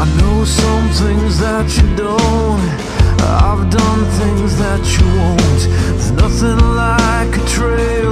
I know some things that you don't. I've done things that you won't. There's nothing like a trail